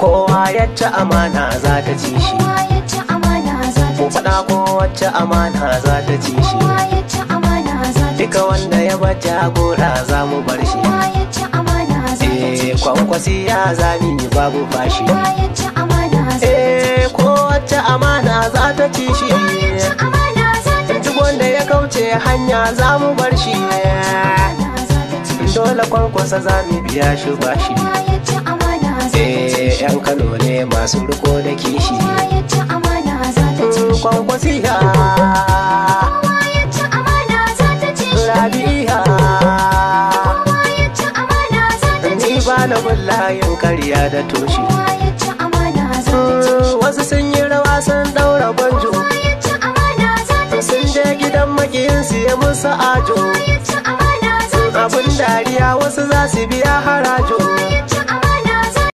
kowa ya ci amana za ta ci shi mu faɗa kowace amana za ta ci shi. Duka wanda ya bar jagora za mu bar shi. Eh kwankwasi ya zami babu fashi. Amana za ta ci eh kowace amana za ta ci shi. Ci duk wanda ya kauce hanya za mu bar shi. Dole kwankwasa za mu biya shi bashi. Yan kano ne masu riko da kishi. Kowa ya ci amana za ta ci kwankwasi ya kowa ya ci amana za ta ci rabi'a. Kowa ya ci amana za ta ci ni ba na bin layin karya da toshi. Wasu sun yi rawa sun daura banjo. Sun je gidan makiyinsu ya musu ajo. Abin dariya wasu za su biya harajo.